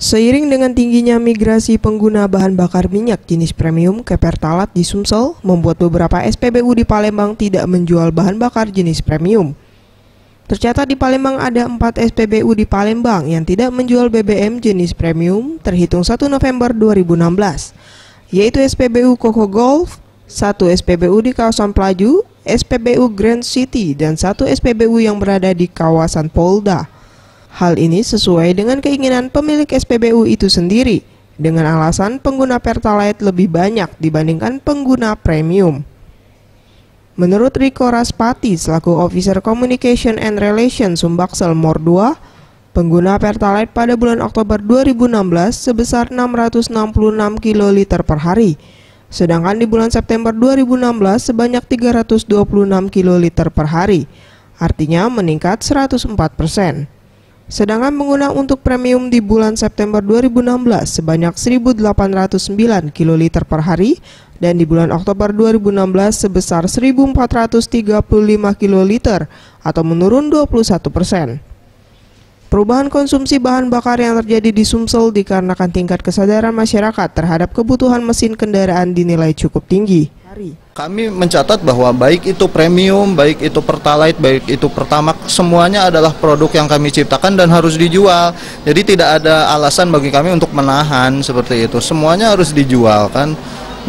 Seiring dengan tingginya migrasi pengguna bahan bakar minyak jenis premium ke Pertalat di Sumsel, membuat beberapa SPBU di Palembang tidak menjual bahan bakar jenis premium. Tercatat di Palembang ada 4 SPBU di Palembang yang tidak menjual BBM jenis premium terhitung 1 November 2016, yaitu SPBU Koko Golf, 1 SPBU di kawasan Pelaju, SPBU Grand City, dan 1 SPBU yang berada di kawasan Polda. Hal ini sesuai dengan keinginan pemilik SPBU itu sendiri, dengan alasan pengguna Pertalite lebih banyak dibandingkan pengguna premium. Menurut Riko Raspati selaku Officer Communication and Relations Sumbaksel Mor 2, pengguna Pertalite pada bulan Oktober 2016 sebesar 666 kiloliter per hari, sedangkan di bulan September 2016 sebanyak 326 kiloliter per hari, artinya meningkat 104 persen. Sedangkan pengguna untuk premium di bulan September 2016 sebanyak 1.809 kiloliter per hari dan di bulan Oktober 2016 sebesar 1.435 kiloliter atau menurun 21 persen. Perubahan konsumsi bahan bakar yang terjadi di Sumsel dikarenakan tingkat kesadaran masyarakat terhadap kebutuhan mesin kendaraan dinilai cukup tinggi. Kami mencatat bahwa baik itu premium, baik itu pertalite, baik itu pertamax, semuanya adalah produk yang kami ciptakan dan harus dijual. Jadi tidak ada alasan bagi kami untuk menahan seperti itu. Semuanya harus dijual kan.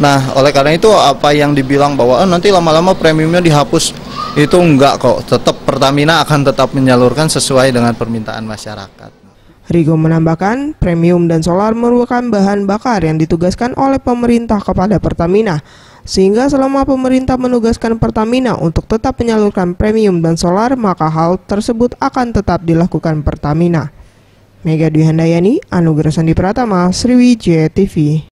Nah, oleh karena itu apa yang dibilang bahwa oh, nanti lama-lama premiumnya dihapus itu enggak kok. Tetap Pertamina akan tetap menyalurkan sesuai dengan permintaan masyarakat. Rigo menambahkan, premium dan solar merupakan bahan bakar yang ditugaskan oleh pemerintah kepada Pertamina sehingga selama pemerintah menugaskan Pertamina untuk tetap menyalurkan premium dan solar, maka hal tersebut akan tetap dilakukan Pertamina. Mega Dwi Handayani, Anugerah Sandi Pratama, Sriwijaya TV.